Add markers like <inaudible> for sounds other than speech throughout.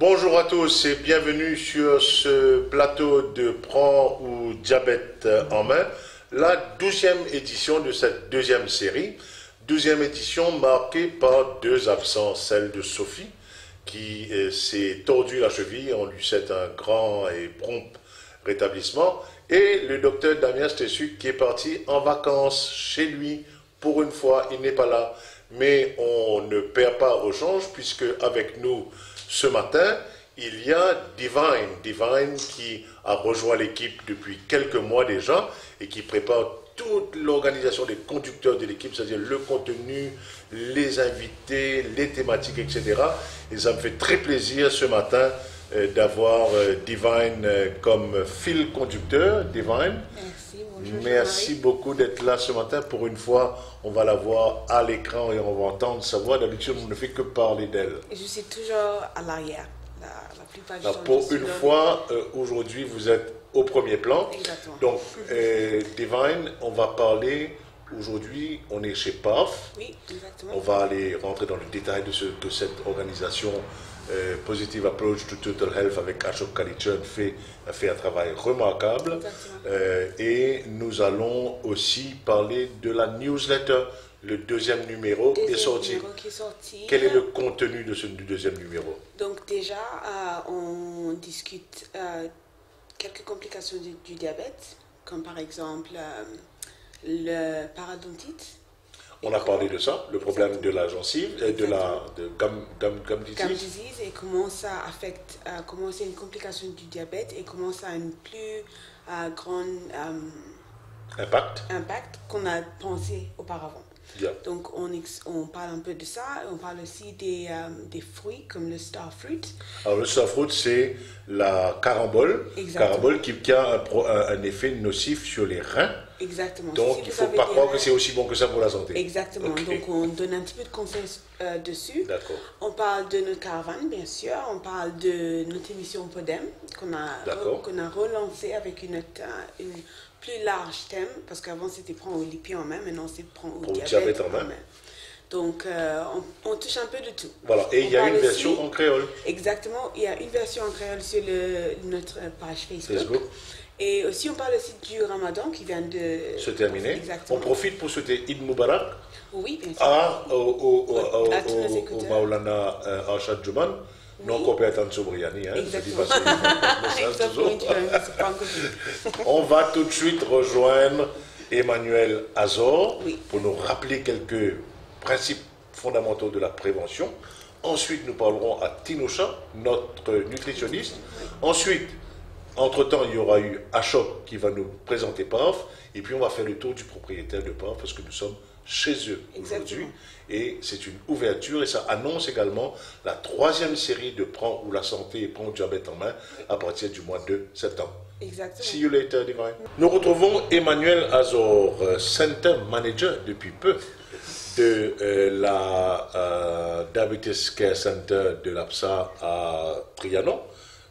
Bonjour à tous et bienvenue sur ce plateau de Prends ou Diabète en main, la douzième édition de cette deuxième série. Douzième édition marquée par deux absences, celle de Sophie qui euh, s'est tordu la cheville, on lui souhaite un grand et prompt rétablissement, et le docteur Damien Stessu qui est parti en vacances chez lui. Pour une fois, il n'est pas là, mais on ne perd pas au change puisque avec nous ce matin, il y a Divine, Divine qui a rejoint l'équipe depuis quelques mois déjà et qui prépare toute l'organisation des conducteurs de l'équipe, c'est-à-dire le contenu, les invités, les thématiques, etc. Et ça me fait très plaisir ce matin d'avoir euh, Divine euh, comme fil conducteur. Divine. Merci, bonjour. Merci beaucoup d'être là ce matin. Pour une fois, on va la voir à l'écran et on va entendre sa voix. D'habitude, on ne fait que parler d'elle. Je suis toujours à l'arrière. La, la plupart du Là, temps. je pour une fois, euh, aujourd'hui, vous êtes au premier plan. Exactement. Donc, euh, Divine, on va parler aujourd'hui, on est chez PAF. Oui, exactement. On va aller rentrer dans le détail de ce que cette organisation euh, Positive Approach to Total Health avec Ashok Kalichan fait, fait un travail remarquable. Euh, et nous allons aussi parler de la newsletter. Le deuxième numéro Deuxième est sorti. numéro qui est sorti. Quel est le contenu de ce du deuxième numéro? Donc déjà, euh, on discute quelques complications du, du diabète, comme par exemple le parodontite. On a parlé de ça, le problème de la gencive, euh, de la de gum, gum, gum disease. Gum disease et comment ça affecte, euh, comment c'est une complication du diabète et comment ça a une plus euh, grande euh, Impact. impact qu'on a pensé auparavant. Yeah. Donc on, parle un peu de ça, on parle aussi des, euh, des fruits comme le star fruit. Alors le soft c'est la carambole, Exactement. carambole qui, qui a un effet nocif sur les reins. Exactement. Donc Si il ne faut pas croire que c'est aussi bon que ça pour la santé. Exactement. Ok. Donc on donne un petit peu de conseils euh, dessus. D'accord. On parle de notre caravane, bien sûr. On parle de notre émission Podem qu'on a, qu'on a relancé avec une, euh, une plus large thème parce qu'avant c'était prendre au lipide en main, maintenant c'est prendre au diabète, diabète en main. Donc euh, on, on touche un peu de tout. Voilà. Et il y a une aussi- version en créole. Exactement, il y a une version en créole sur le, notre page Facebook. Facebook. Et aussi, on parle aussi du ramadan qui vient de Se terminer. Exactement. On profite pour souhaiter Eid Mubarak Oui, bien sûr. à, au, À. Maulana euh, Arshad Juman. Non Oui. qu'on peut attendre sur Briani. Hein, je dis pas. <laughs> On va tout de suite rejoindre Emmanuel Azor Oui. pour nous rappeler quelques principes fondamentaux de la prévention. Ensuite, nous parlerons à Tinocha, notre nutritionniste. Ensuite, entre-temps, il y aura eu Ashok qui va nous présenter PAF. Et puis, on va faire le tour du propriétaire de PAF parce que nous sommes chez eux aujourd'hui. Et c'est une ouverture et ça annonce également la troisième série de Prends ou la santé et Prends le diabète en main à partir du mois de septembre. Exactement. See you later, Divine. Nous retrouvons Emmanuel Azor, euh, Center Manager depuis peu de euh, la euh, Diabetes Care Center de l'APSA à Trianon.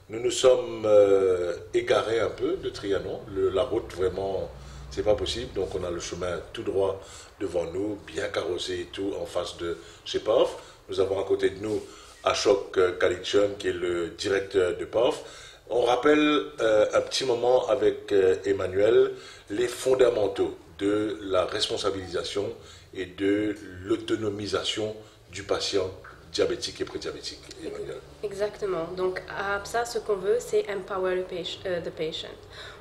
Nous nous sommes euh, égarés un peu de Trianon. La route, vraiment, c'est pas possible. Donc, on a le chemin tout droit devant nous, bien carrossé et tout, en face de chez PAF. Nous avons à côté de nous Ashok euh, Kalichan, qui est le directeur de PAF. On rappelle euh, un petit moment avec Emmanuel les fondamentaux de la responsabilisation et de l'autonomisation du patient diabétique et prédiabétique. Exactement. Donc à APSA, ce qu'on veut, c'est empower the patient, euh, the patient.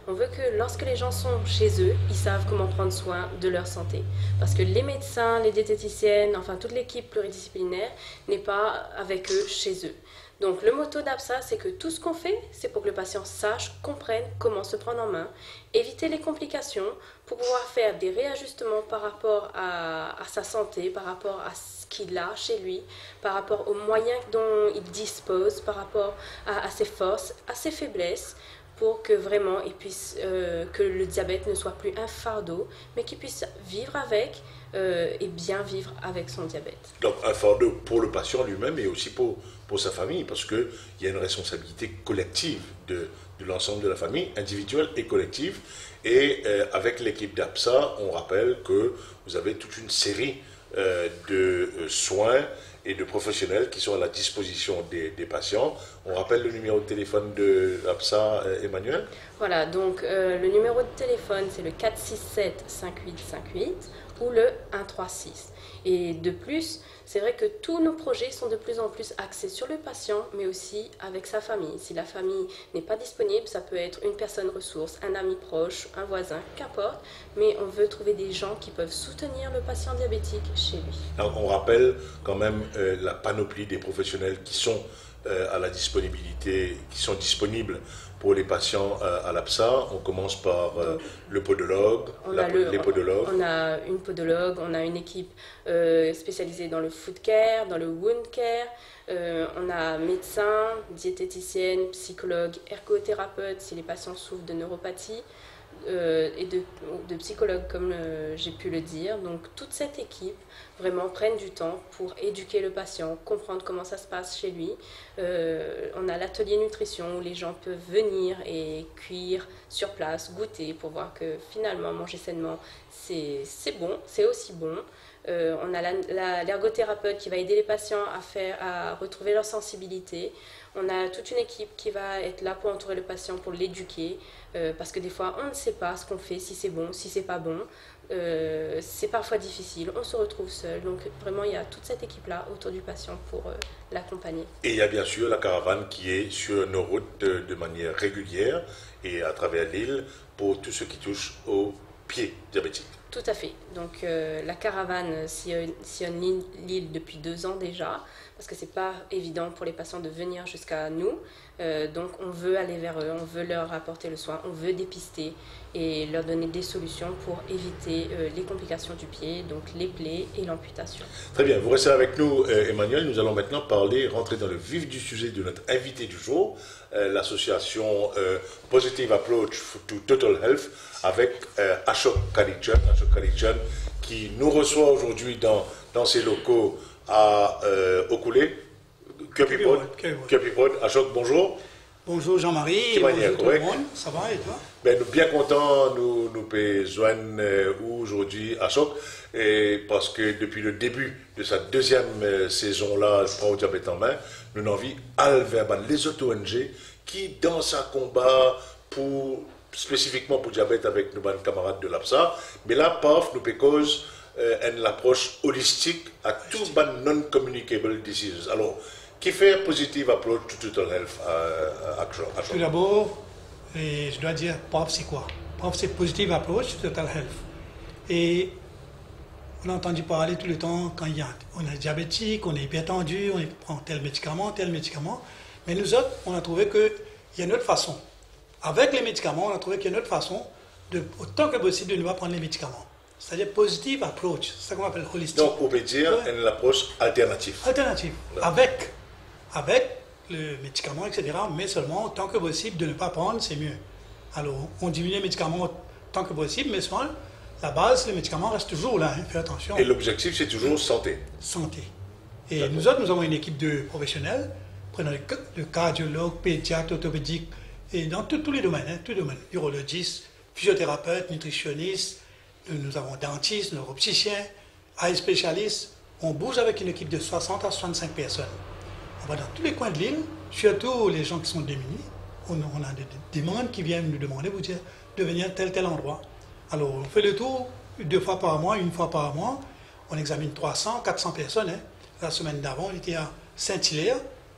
On veut que lorsque les gens sont chez eux, ils savent comment prendre soin de leur santé. Parce que les médecins, les diététiciennes, enfin toute l'équipe pluridisciplinaire n'est pas avec eux chez eux. Donc le motto d'APSA, c'est que tout ce qu'on fait, c'est pour que le patient sache, comprenne comment se prendre en main, éviter les complications pour pouvoir faire des réajustements par rapport à, à sa santé, par rapport à qu'il a chez lui, par rapport aux moyens dont il dispose, par rapport à, ses forces, à ses faiblesses, pour que vraiment il puisse, euh, que le diabète ne soit plus un fardeau, mais qu'il puisse vivre avec euh, et bien vivre avec son diabète. Donc un fardeau pour le patient lui-même et aussi pour, pour sa famille, parce qu'il y a une responsabilité collective de, de l'ensemble de la famille, individuelle et collective. Et euh, avec l'équipe d'APSA, on rappelle que vous avez toute une série de euh, soins et de professionnels qui sont à la disposition des, patients. On rappelle le numéro de téléphone de l'APSA, euh, Emmanuel? Voilà, donc euh, le numéro de téléphone c'est le 467-5858 ou le 136. Et de plus, c'est vrai que tous nos projets sont de plus en plus axés sur le patient, mais aussi avec sa famille. Si la famille n'est pas disponible, ça peut être une personne ressource, un ami proche, un voisin, qu'importe, mais on veut trouver des gens qui peuvent soutenir le patient diabétique chez lui. on rappelle quand même euh, la panoplie des professionnels qui sont euh, à la disponibilité, qui sont disponibles pour les patients euh, à l'APSA. On commence par euh, le podologue, on a les podologues. On a une podologue, on a une équipe euh, spécialisée dans le food care, dans le wound care. on a médecin, diététicienne, psychologue, ergothérapeute si les patients souffrent de neuropathie. et de, de, psychologues, comme j'ai pu le dire. Donc toute cette équipe vraiment prennent du temps pour éduquer le patient, comprendre comment ça se passe chez lui. Euh, on a l'atelier nutrition où les gens peuvent venir et cuire sur place, goûter pour voir que finalement manger sainement c'est bon, c'est aussi bon. Euh, on a l'ergothérapeute qui va aider les patients à, faire, à retrouver leur sensibilité. On a toute une équipe qui va être là pour entourer le patient, pour l'éduquer, euh, parce que des fois on ne sait pas ce qu'on fait, si c'est bon, si c'est pas bon. Euh, c'est parfois difficile, on se retrouve seul. Donc vraiment, il y a toute cette équipe-là autour du patient pour euh, l'accompagner. Et il y a bien sûr la caravane qui est sur nos routes de, manière régulière et à travers l'île pour tout ce qui touche aux pieds diabétiques. Tout à fait. Donc euh, la caravane sillonne l'île depuis deux ans déjà, parce que c'est pas évident pour les patients de venir jusqu'à nous. donc on veut aller vers eux, on veut leur apporter le soin, on veut dépister et leur donner des solutions pour éviter euh, les complications du pied, donc les plaies et l'amputation. Très bien, vous restez avec nous euh, Emmanuel, nous allons maintenant parler, rentrer dans le vif du sujet de notre invité du jour, euh, l'association Positive Approach to Total Health avec Ashok Ashok qui nous reçoit aujourd'hui dans, dans ses locaux à Okoulé, Köpipod. Ashok, bonjour. Bonjour Jean-Marie, bonjour tout le monde, ça va et toi? Ben, Nous bien contents, nous, nous joindre euh, aujourd'hui à Choc, et parce que depuis le début de sa deuxième euh, saison-là, je prends au diabète en main, nous avons vu Alverban, les auto-ONG, qui dans sa combat pour, spécifiquement pour diabète avec nos camarades de l'APSA, mais là, paf, nous cause euh, une approche holistique à tout non-communicable diseases. Alors, qui fait positive approach to total health uh, action, Tout d'abord, je dois dire POF c'est quoi? POF c'est positive approach to total health. Et on a entendu parler tout le temps quand il y a, on est diabétique, on est hypertendu, on prend tel médicament, tel médicament. Mais nous autres, on a trouvé qu'il y a une autre façon. Avec les médicaments, on a trouvé qu'il y a une autre façon, de, autant que possible, de ne pas prendre les médicaments. C'est-à-dire positive approach, c'est ça qu'on appelle holistique. Donc, on peut dire une approche alternative. Alternative. Avec avec le médicament, etc. Mais seulement, tant que possible, de ne pas prendre, c'est mieux. Alors, on diminue les médicaments tant que possible, mais seulement, la base, les médicaments restent toujours là, hein, fais attention. Et l'objectif, c'est toujours santé. Santé. Et nous autres, nous avons une équipe de professionnels, prenant le cardiologue, pédiatre, orthopédique, et dans tous les domaines, hein, tous les domaines, urologistes, physiothérapeutes, nutritionnistes, nous avons dentistes, neuropsychiens, eye spécialistes. On bouge avec une équipe de 60 à 65 personnes on va dans tous les coins de l'île, surtout les gens qui sont démunis. On, a des, demandes qui viennent nous demander vous dire, de venir tel tel endroit. Alors on fait le tour deux fois par mois, une fois par mois. On examine 300, 400 personnes. Hein. La semaine d'avant, on était à Saint-Hilaire.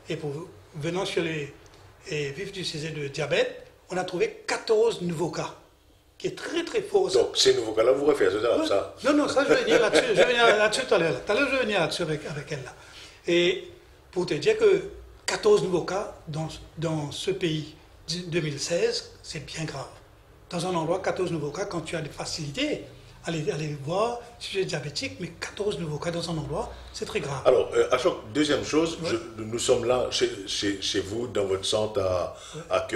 Et pour, venant sur les et vif du de diabète, on a trouvé 14 nouveaux cas, qui est très très fort. Donc ces nouveaux cas-là, vous refaites ça, Non, non, ça je vais venir là-dessus. Je vais venir là-dessus tout à l'heure. Tout à l'heure, je vais venir là-dessus avec, avec elle. Là. Et pour te dire que 14 nouveaux cas dans, dans ce pays 2016, c'est bien grave. Dans un endroit, 14 nouveaux cas, quand tu as des facilités, aller, aller voir es diabétique, mais 14 nouveaux cas dans un endroit, c'est très grave. Alors, euh, Ashok, deuxième chose, nous sommes là chez, chez, chez, vous, dans votre centre à, à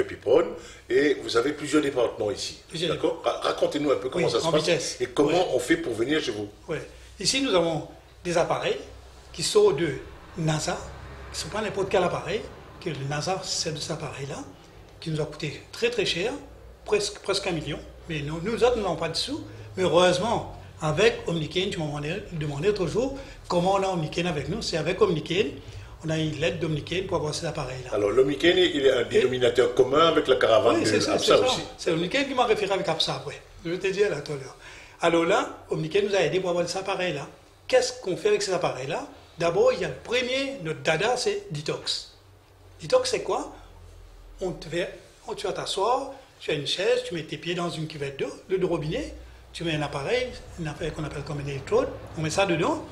et vous avez plusieurs départements ici. D'accord Racontez-nous un peu comment ça se passe et comment on fait pour venir chez vous. Oui. Ici, nous avons des appareils qui sont de NASA, ce n'est pas n'importe quel appareil, que le NASA, c'est de cet appareil-là, qui nous a coûté très très cher, presque, presque un million. Mais nous, nous autres, nous n'avons pas de sous. Mais heureusement, avec Omnicane. Tu m'as demandé, l'autre jour comment on a Omnicane avec nous. C'est avec Omnicane. On a une lettre d'Omnicane pour avoir ces appareils-là. Alors, l'Omnicane, il est un dénominateur commun avec la caravane Oui, de c'est ça, APSA aussi. C'est Omnicane qui m'a référé avec APSA, ouais. Je vais te dire là tout à l'heure. Alors là, Omnicane nous a aidé pour avoir ces appareils-là. Qu'est-ce qu'on fait avec ces appareils-là D'abord, il y a le premier, notre dada, c'est Detox. Detox, c'est quoi? On te fait, on- Tu vas t'asseoir, tu as une chaise, tu mets tes pieds dans une cuvette d'eau, de robinet, tu mets un appareil, un appareil qu'on appelle comme un électrode, on met ça dedans,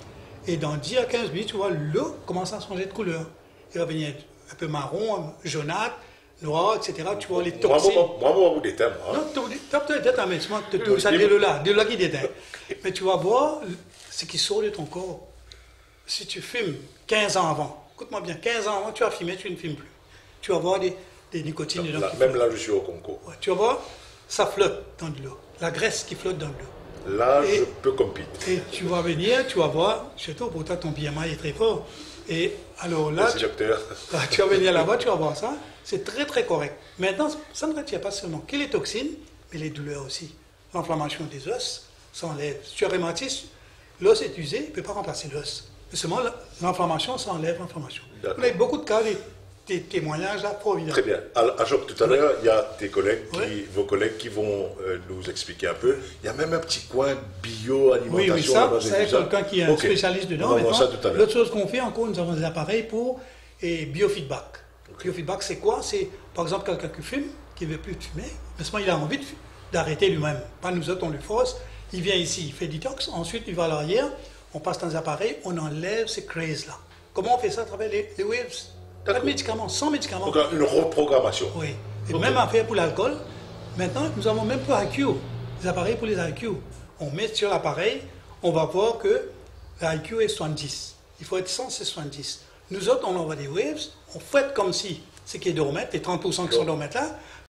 et dans 10 à 15 minutes, tu vois, l'eau commence à changer de couleur. Il va venir un peu marron, jaunâtre, noir, etc. Tu vois les Moi, toxines. moi, moi, moi, vous déteins, moi. Non, tu peut-être un médecin, tu ça de là, de là qui déteint. Mais tu vas voir ce qui sort de ton corps. Si tu fumes 15 ans avant, écoute-moi bien, 15 ans avant, tu as fumé, tu ne fumes plus. Tu vas voir des, des nicotines dedans. Là, même flottent. là, je suis au concours. Ouais, tu voir, ça flotte dans de l'eau. La graisse qui flotte dans de l'eau. Là, Et- je peux compter. Et tu vas venir, tu vas voir, surtout pourtant ton BMI est très fort. Et alors là, Merci, tu, docteur. <laughs> ah, tu vas venir là-bas, tu vas voir ça. C'est très très correct. Maintenant, ça ne retient pas seulement que les toxines, mais les douleurs aussi. L'inflammation des os s'enlève. Si tu as rhumatisme, l'os est usé, il ne peut pas remplacer l'os. Mais seulement la- l'inflammation, ça enlève l'inflammation. D'accord. On a eu beaucoup de cas, des témoignages là, formidables. Très bien. Alors, tout à l'heure, il y a tes collègues, qui, Oui. vos collègues qui vont euh, nous expliquer un peu. Il y a même un petit coin bio-alimentation. Oui, oui, ça, là-bas, j'ai ça vu est quelqu'un qui est un Ok. spécialiste dedans. On va voir Maintenant, ça tout à l'heure. L'autre chose qu'on fait encore, nous avons des appareils pour et biofeedback. Biofeedback, c'est quoi? C'est par exemple quelqu'un qui fume, qui ne veut plus fumer, mais il a envie d'arrêter lui-même. Pas nous autres, on le force. Il vient ici, il fait détox, ensuite il va à l'arrière, on passe dans les appareils, on enlève ces crazes-là. Comment on fait ça à travers les, les waves? Médicaments, sans médicaments. Donc, une reprogrammation. Oui. Et même affaire pour l'alcool. Maintenant, nous avons même pour IQ, des appareils pour les IQ. On met sur l'appareil, on va voir que l'IQ est 70. Il faut être 100, c'est 70. Nous autres, on envoie des waves, on fait comme si ce qui est dormant, les 30% qui sont dormants là,